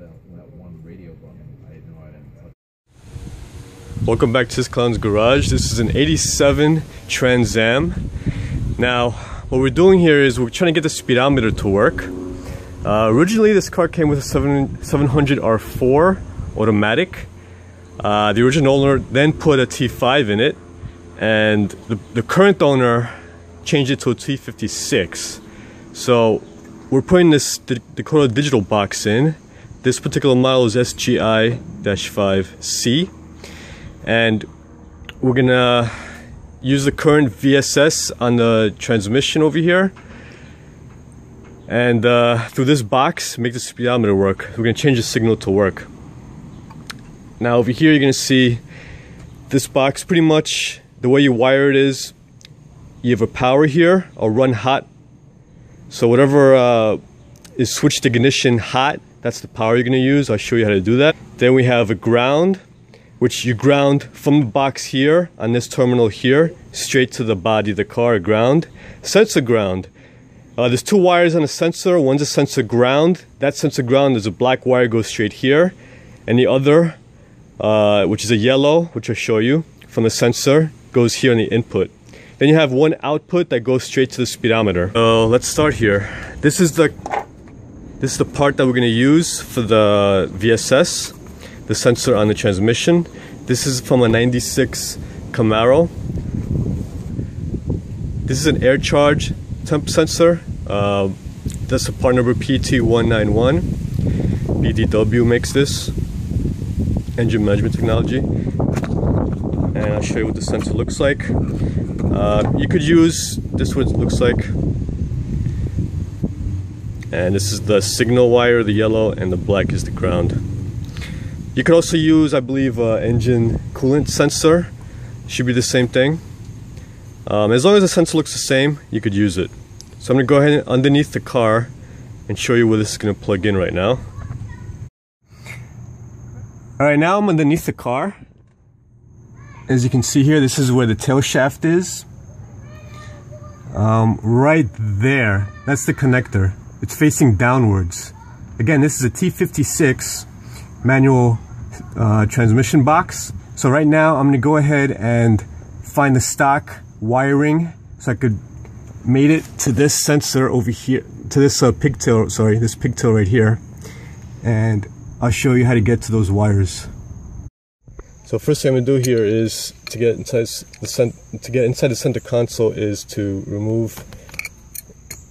that, one radio button. I didn't know I didn't touch. Welcome back to this clown's garage. This is an 87 Trans Am. Now, what we're doing here is we're trying to get the speedometer to work. Uh, originally, this car came with a 7, 700R4 automatic. Uh, the original owner then put a T5 in it, and the, the current owner changed it to a T56. So we're putting this Dakota digital box in. This particular model is SGI-5C. And we're gonna use the current VSS on the transmission over here. And uh, through this box, make the speedometer work. We're gonna change the signal to work. Now over here, you're gonna see this box pretty much the way you wire it is you have a power here, a run hot so whatever uh, is switched to ignition hot, that's the power you're gonna use. I'll show you how to do that. Then we have a ground, which you ground from the box here on this terminal here, straight to the body of the car, ground. Sensor ground. Uh, there's two wires on a sensor. One's a sensor ground. That sensor ground, is a black wire goes straight here. And the other, uh, which is a yellow, which I'll show you, from the sensor, goes here on the input. Then you have one output that goes straight to the speedometer. So let's start here. This is the this is the part that we're going to use for the VSS, the sensor on the transmission. This is from a 96 Camaro. This is an air charge temp sensor. Uh, that's a part number PT191. BDW makes this. Engine management technology. And I'll show you what the sensor looks like. Uh, you could use this what it looks like and this is the signal wire the yellow and the black is the ground. You could also use I believe uh, engine coolant sensor. Should be the same thing. Um, as long as the sensor looks the same you could use it. So I'm gonna go ahead underneath the car and show you where this is gonna plug in right now. Alright now I'm underneath the car. As you can see here, this is where the tail shaft is. Um, right there, that's the connector. It's facing downwards. Again, this is a T56 manual uh, transmission box. So right now, I'm gonna go ahead and find the stock wiring so I could mate it to this sensor over here, to this uh, pigtail, sorry, this pigtail right here. And I'll show you how to get to those wires. So first thing I'm gonna do here is to get inside the to get inside the center console is to remove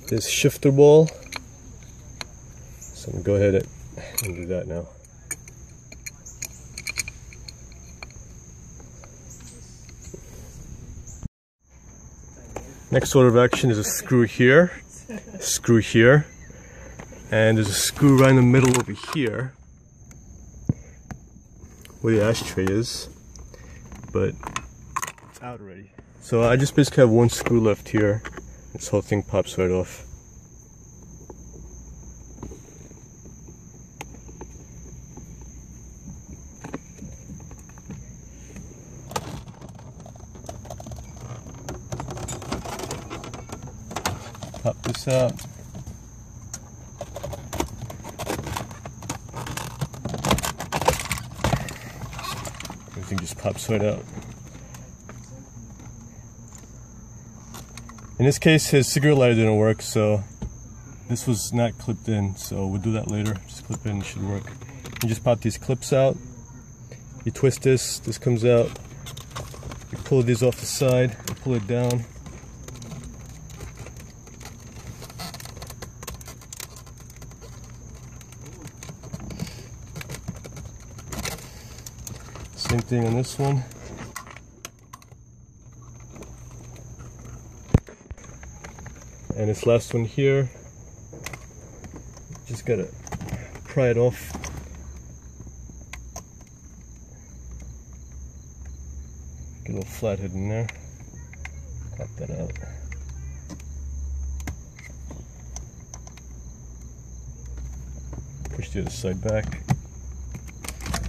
this shifter ball. So I'm gonna go ahead and do that now. Next order of action is a screw here, screw here, and there's a screw right in the middle over here where the ashtray is, but it's out already. So I just basically have one screw left here. This whole thing pops right off. Pop this out. Pops out. In this case, his cigarette lighter didn't work, so this was not clipped in, so we'll do that later. Just clip in, should work. You just pop these clips out. You twist this, this comes out. You pull these off the side, pull it down. Same thing on this one. And this last one here, just gotta pry it off. Get a little flathead in there. Pop that out. Push the other side back.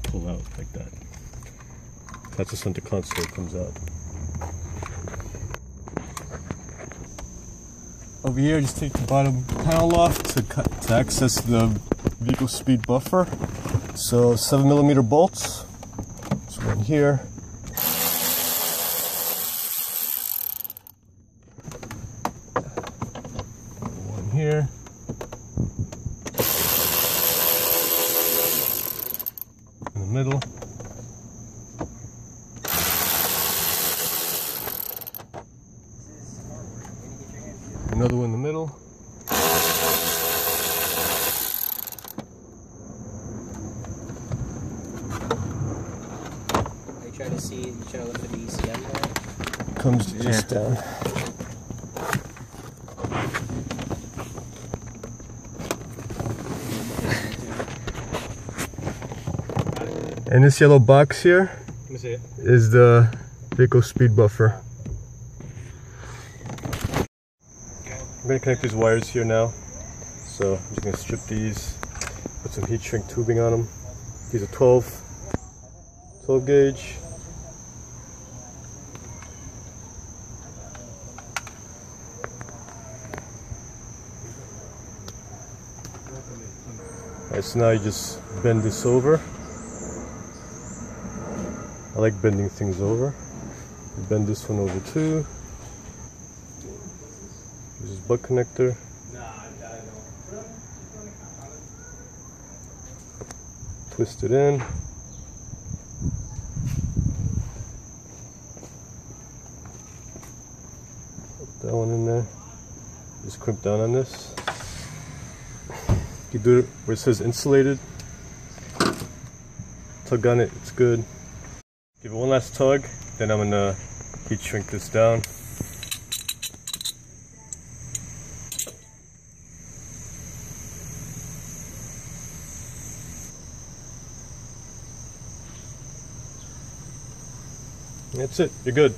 Pull out like that. That's the center console comes out. Over here, just take the bottom panel off to cut to access the vehicle speed buffer. So seven millimeter bolts. So one here. One here. In the middle. Another one in the middle. Are you trying to see, you trying to look at the ECM there? Comes just down. And this yellow box here Let me see it. is the vehicle speed buffer. I'm gonna connect these wires here now. So I'm just gonna strip these, put some heat shrink tubing on them. These are 12, 12 gauge. So now you just bend this over. I like bending things over. Bend this one over too. This is butt connector. Twist it in. Put that one in there. Just crimp down on this. You do it where it says insulated. Tug on it, it's good. Give it one last tug, then I'm gonna heat shrink this down. That's it, you're good.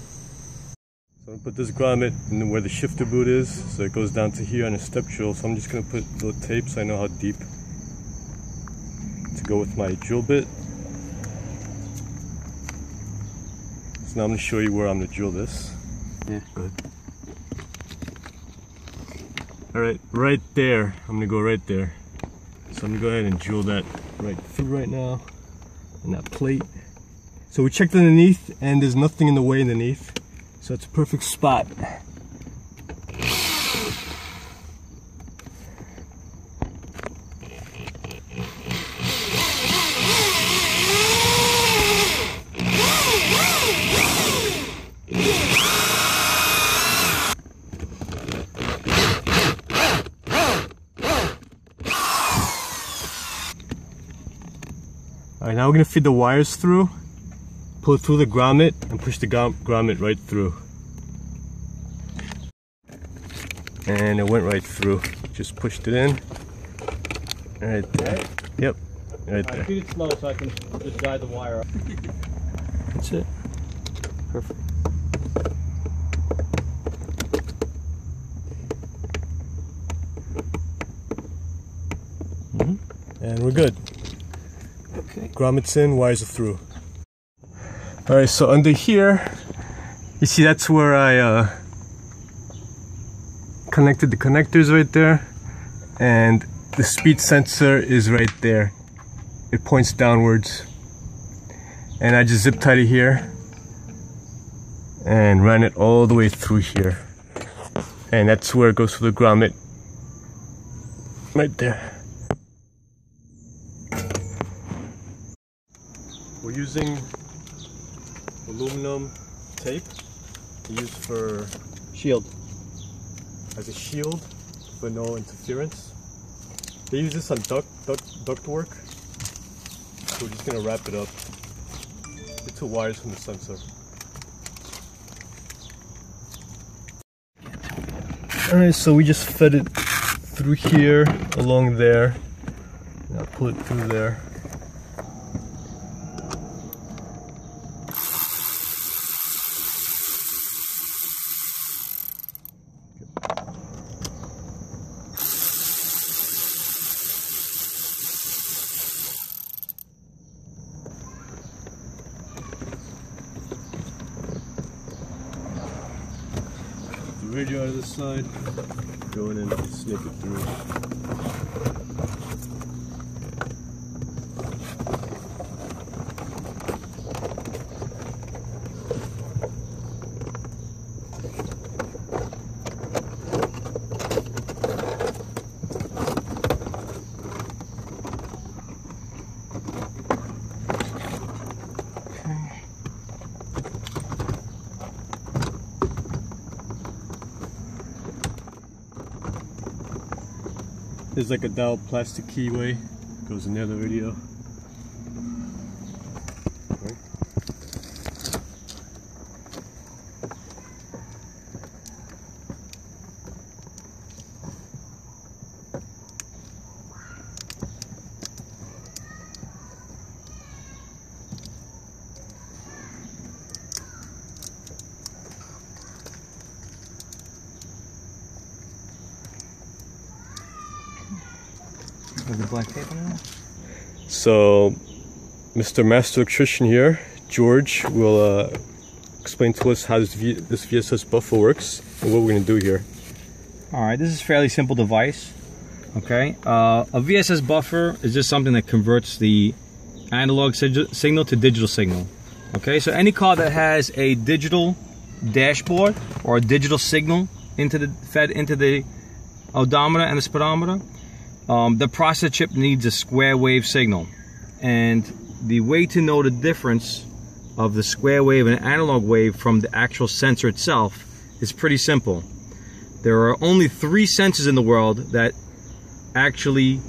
I'm gonna put this grommet in where the shifter boot is, so it goes down to here on a step drill. So I'm just gonna put the tape so I know how deep to go with my drill bit. So now I'm gonna show you where I'm gonna drill this. Yeah. Good. Alright, right there. I'm gonna go right there. So I'm gonna go ahead and drill that right through right now. And that plate. So we checked underneath and there's nothing in the way underneath. So it's a perfect spot. Alright, now we're gonna feed the wires through, pull it through the grommet, and push the grom- grommet right through. And it went right through. Just pushed it in. Right there. Yep. Right there. feed it slow so I can just guide the wire up. That's it. Perfect. Mhm. And we're good. Okay. Grommets in, wires are through. Alright, so under here, you see that's where I uh, connected the connectors right there. And the speed sensor is right there. It points downwards. And I just zip tied it here and ran it all the way through here. And that's where it goes to the grommet. Right there. We're using aluminum tape used for Shield. as a shield for no interference. They use this on duct duct duct work. So we're just gonna wrap it up. The two wires from the sensor. Alright, so we just fed it through here, along there. Now pull it through there. the radio out of the side, go in and snip it through. There's like a Dow plastic keyway. Goes in the other video. With the black tape on it? So, Mr. Master Electrician here, George, will uh, explain to us how this, v- this VSS buffer works and what we're going to do here. All right, this is a fairly simple device. Okay, uh, a VSS buffer is just something that converts the analog sig- signal to digital signal. Okay, so any car that has a digital dashboard or a digital signal into the fed into the odometer and the speedometer, um, the processor chip needs a square wave signal, and the way to know the difference of the square wave and analog wave from the actual sensor itself is pretty simple. There are only three sensors in the world that actually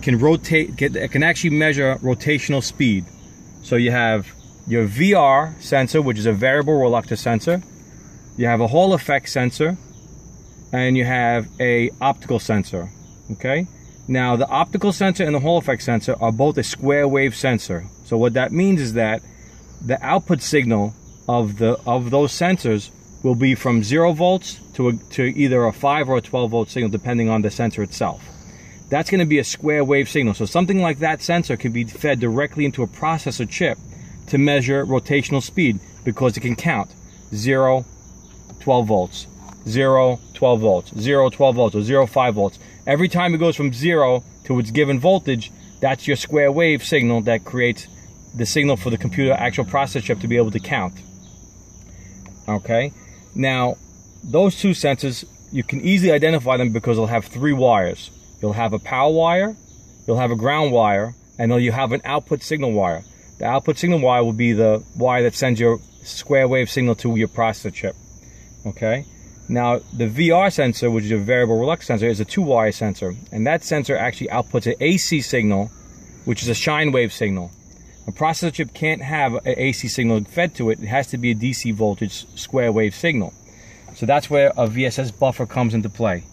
can rotate, get, can actually measure rotational speed. So you have your VR sensor, which is a variable reluctance sensor. You have a Hall effect sensor, and you have a optical sensor. Okay. Now the optical sensor and the Hall effect sensor are both a square wave sensor. So what that means is that the output signal of the of those sensors will be from zero volts to a, to either a five or a 12 volt signal, depending on the sensor itself. That's going to be a square wave signal. So something like that sensor can be fed directly into a processor chip to measure rotational speed because it can count 0, 12 volts, 0, 12 volts, 0, 12 volts, or 0, 5 volts. Every time it goes from 0 to its given voltage, that's your square wave signal that creates the signal for the computer actual processor chip to be able to count. Okay? Now, those two sensors, you can easily identify them because they'll have three wires. You'll have a power wire, you'll have a ground wire, and then you have an output signal wire. The output signal wire will be the wire that sends your square wave signal to your processor chip. Okay? Now, the VR sensor, which is a variable reluctance sensor, is a two wire sensor. And that sensor actually outputs an AC signal, which is a sine wave signal. A processor chip can't have an AC signal fed to it. It has to be a DC voltage square wave signal. So that's where a VSS buffer comes into play.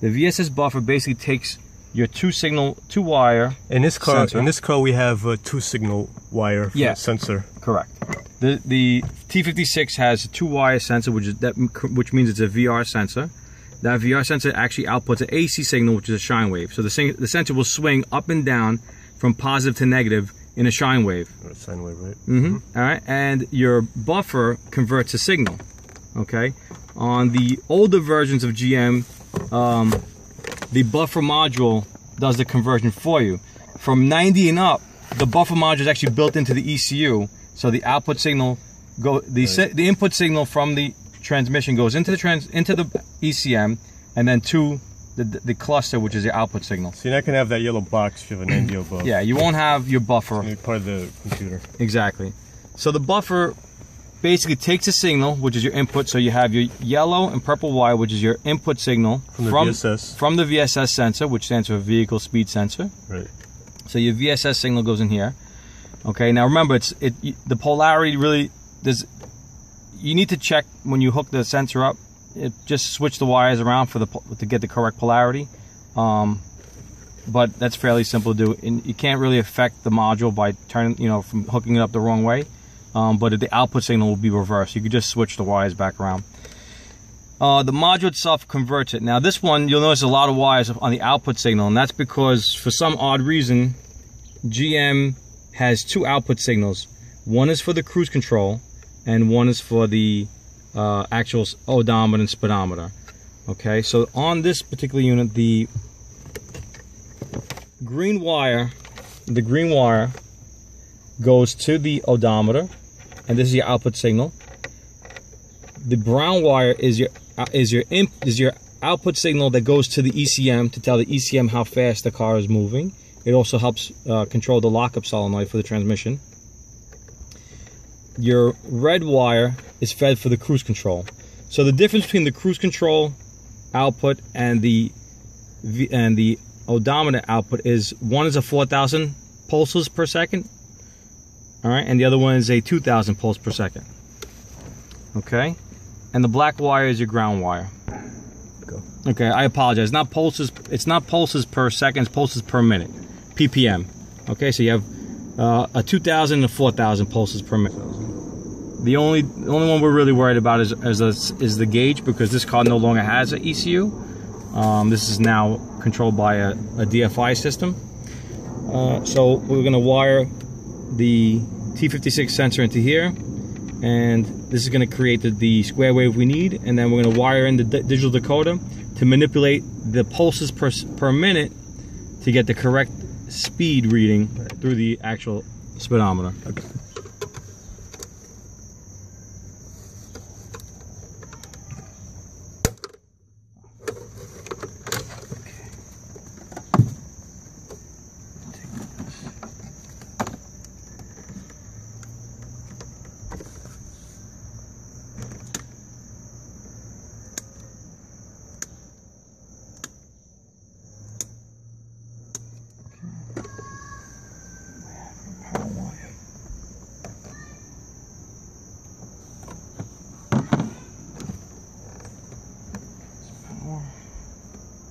The VSS buffer basically takes your two signal, two wire. In this car, Sensor. in this car, we have a two signal wire Yeah. sensor. Correct. The the T56 has a two wire sensor, which is that which means it's a VR sensor. That VR sensor actually outputs an AC signal, which is a shine wave. So the sing- the sensor will swing up and down from positive to negative in a shine wave. Or sine wave, right? Mm-hmm. All right, and your buffer converts a signal. Okay, on the older versions of GM, um, the buffer module does the conversion for you. From 90 and up, the buffer module is actually built into the ECU, so the output signal go the si- the input signal from the transmission goes into the trans into the ECM, and then to the, the cluster, which is the output signal. So you're not gonna have that yellow box if you have an ND above. Yeah, you won't have your buffer part of the computer. Exactly. So the buffer basically takes a signal, which is your input. So you have your yellow and purple wire, which is your input signal From the VSS. from the VSS sensor, which stands for vehicle speed sensor. Right. So your VSS signal goes in here. Okay. Now remember, it's it the polarity really does. You need to check when you hook the sensor up. It just switch the wires around for the to get the correct polarity. Um, but that's fairly simple to do. And you can't really affect the module by turning, you know, from hooking it up the wrong way. Um, but the output signal will be reversed. You could just switch the wires back around. Uh, the module itself converts it. Now, this one, you'll notice a lot of wires on the output signal, and that's because for some odd reason, GM has two output signals. One is for the cruise control, and one is for the uh, actual odometer and speedometer. Okay, so on this particular unit, the green wire, the green wire goes to the odometer, and this is your output signal. The brown wire is your uh, is your imp, is your output signal that goes to the ECM to tell the ECM how fast the car is moving. It also helps uh, control the lockup solenoid for the transmission. Your red wire is fed for the cruise control. So the difference between the cruise control output and the and the odometer output is one is a 4,000 pulses per second, all right, and the other one is a 2,000 pulse per second. Okay, and the black wire is your ground wire. Go. Okay, I apologize. Not pulses. It's not pulses per second. It's pulses per minute, ppm. Okay, so you have uh, a 2,000 and a 4,000 pulses per minute. The only the only one we're really worried about is is, the- is the gauge because this car no longer has an ECU. Um, this is now controlled by a, a DFI system. Uh, so we're going to wire the T56 sensor into here, and this is going to create the, the square wave we need, and then we're going to wire in the di- digital decoder to manipulate the pulses per, per minute to get the correct speed reading through the actual speedometer. Power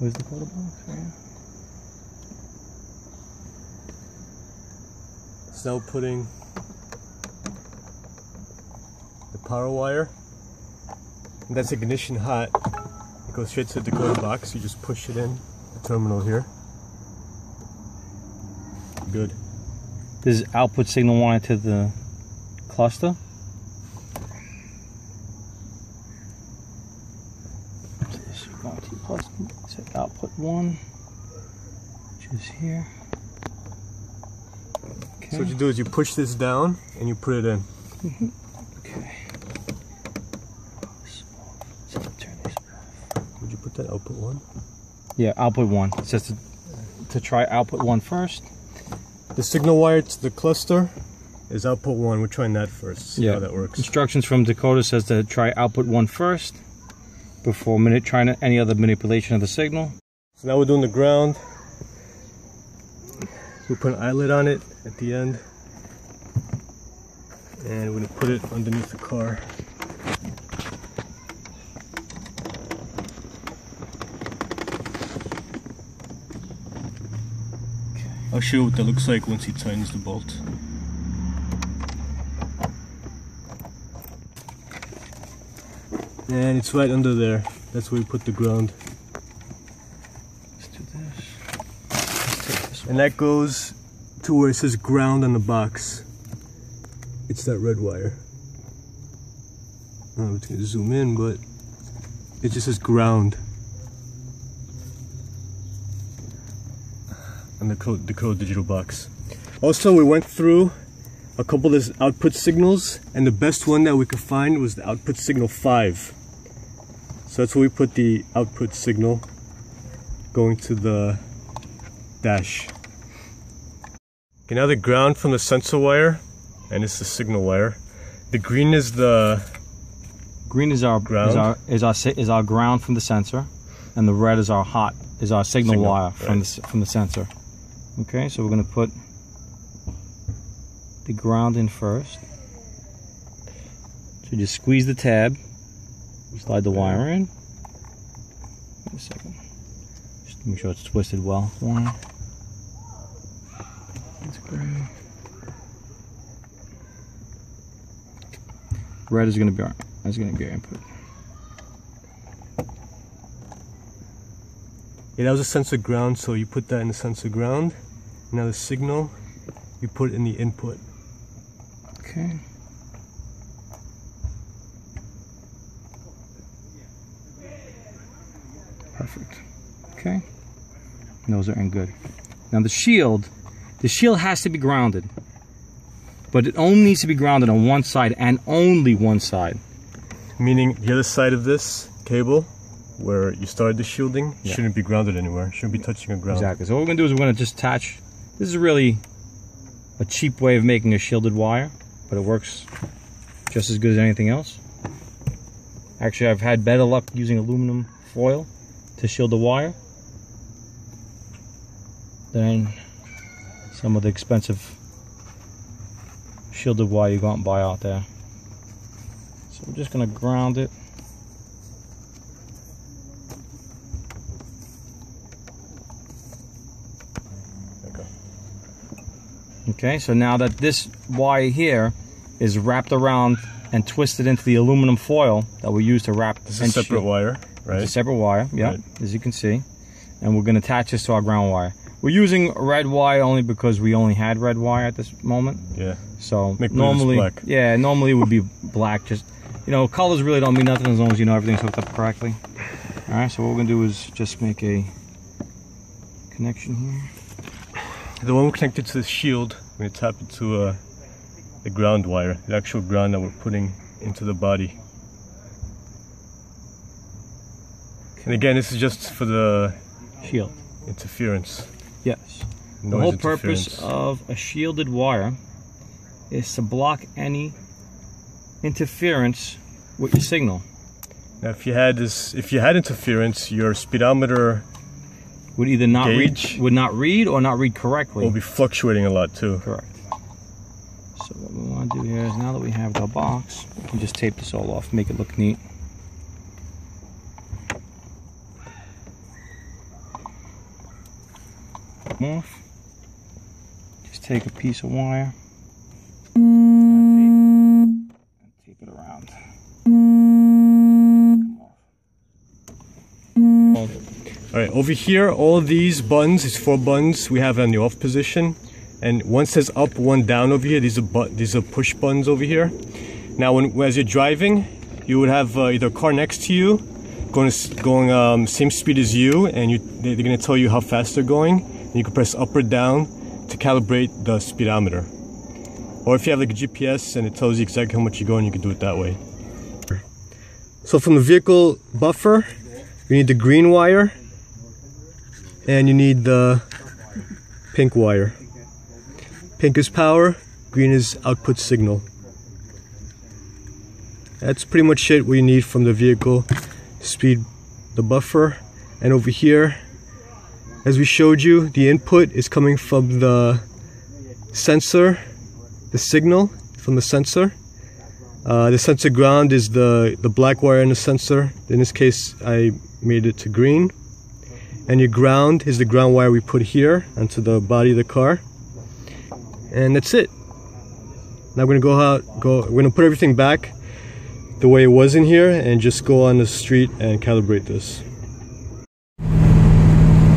Where's the quarter box? Right here. It's now putting the power wire. And that's ignition hot. It goes straight to the decoder box. You just push it in the terminal here. Good. This is output signal wire to the cluster. So this is going to plus set output one, which is here. Okay. So what you do is you push this down and you put it in. Mm-hmm. okay. This off. So turn this off. Would you put that output one? Yeah, output one. It says to, to try output one first. The signal wire to the cluster is output one. We're trying that first. See Yeah. how that works. Instructions from Dakota says to try output one first before minute trying any other manipulation of the signal. So now we're doing the ground. We put an eyelet on it at the end. And we're gonna put it underneath the car. okay. I'll show you what that looks like once he tightens the bolt. And it's right under there. That's where we put the ground. Let's do this. Let's take this And that goes to where it says ground on the box. It's that red wire. I don't know if it's gonna zoom in, but it just says ground. On the code, the code digital box. Also, we went through a couple of these output signals, and the best one that we could find was the output signal 5. So that's where we put the output signal going to the dash. Okay, now the ground from the sensor wire, and it's the signal wire. The green is the Green is our Ground? is our is our is our ground from the sensor, and the red is our hot is our signal, Signal, wire from right. the from the sensor. Okay, so we're gonna put the ground in first. So just squeeze the tab, slide the wire in. Wait a second. Just make sure it's twisted well. One. That's. Red is gonna be our is gonna be our input. yeah, that was a sensor ground, so you put that in the sensor ground. Now the signal, you put in the input. Okay. Perfect. Okay. And those are in good. Now the shield, the shield has to be grounded. But it only needs to be grounded on one side and only one side. Meaning the other side of this cable, where you started the shielding, Yeah. shouldn't be grounded anywhere. Shouldn't be touching the ground. Exactly. So what we're gonna do is we're gonna just attach. This is really a cheap way of making a shielded wire, but it works just as good as anything else. Actually, I've had better luck using aluminum foil to shield the wire. than some of the expensive shielded wire you go out and buy out there. So I'm just gonna ground it. Okay, so now that this wire here is wrapped around and twisted into the aluminum foil that we use to wrap This is a separate wire, right? It's a separate wire, yeah, Right. as you can see. And we're gonna attach this to our ground wire. We're using red wire only because we only had red wire at this moment. Yeah. So Make normally, black. yeah, normally it would be black. Just you know, colors really don't mean nothing as long as you know everything's hooked up correctly. All right, so what we're gonna do is just make a connection here. The one we connected to the shield, we're gonna tap it to uh, the ground wire, the actual ground that we're putting into the body. And again, this is just for the Shield. interference. The whole purpose of a shielded wire is to block any interference with your signal. Now, if you had this, if you had interference, your speedometer Would either not Gauge? read, would not read or not read correctly. will be fluctuating a lot too. Correct. So what we want to do here is now that we have the box, we can just tape this all off, make it look neat. Off. Take a piece of wire and tape, tape it around. All right, over here, all these buttons, these four buttons, we have on the off position, and one says up, one down over here. These are but these are push buttons over here. Now, when as you're driving, you would have uh, either a car next to you, going s- going um, same speed as you, and you they- they're gonna tell you how fast they're going. And you can press up or down to calibrate the speedometer. Or if you have like a GPS and it tells you exactly how much you're going, you can do it that way. So from the vehicle buffer, you need the green wire and you need the pink wire. Pink is power, green is output signal. That's pretty much it what you need from the vehicle speed the buffer and over here as we showed you the input is coming from the sensor the signal from the sensor. Uh, the sensor ground is the the black wire in the sensor. In this case I made it to green. And your ground is the ground wire we put here onto the body of the car. And that's it. Now we're gonna go out go we're gonna put everything back the way it was in here and just go on the street and calibrate this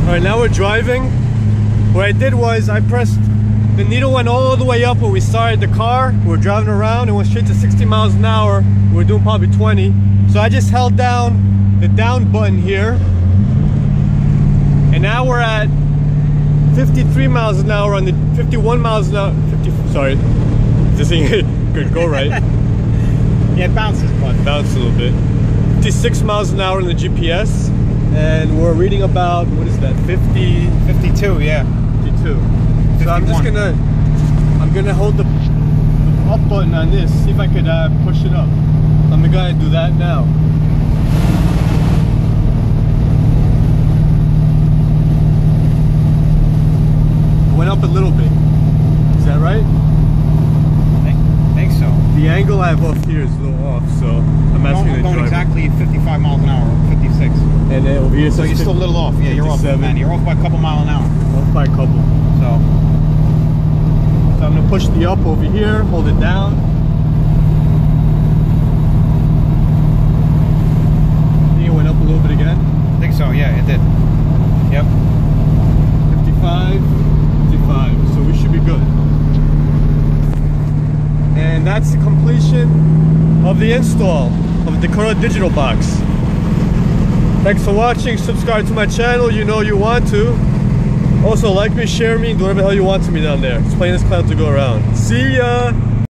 right now we're driving. What I did was I pressed the needle went all the way up when we started the car. We were driving around and went straight to 60 miles an hour. We were doing probably 20 so I just held down the down button here. And now we're at 53 miles an hour on the 51 miles an hour 50 sorry. This thing could go right. Yeah, it bounces, but bounce a little bit. 56 miles an hour on the GPS and we're reading about what is that 50 52, yeah. 52 so I'm just gonna I'm gonna hold the, the up button on this see if I could uh, push it up I'm gonna go ahead and do that now went up a little bit is that right Think, think so. I have off here is a little off so I'm asking going driver exactly 55 miles an hour, 56. and then over here it So you're still a little off. Yeah, you're off, man. You're off by a couple mile an hour. off by a couple So So I'm gonna push the up over here, hold it down. I think it went up a little bit again. I think so. Yeah, it did. Yep. 55, 55. So we should be good. And that's the completion of the install of the Dakota Digital Box. Thanks for watching. Subscribe to my channel. You know you want to. Also, like me, share me, do whatever the hell you want to me down there. It's plain as cloud to go around. See ya!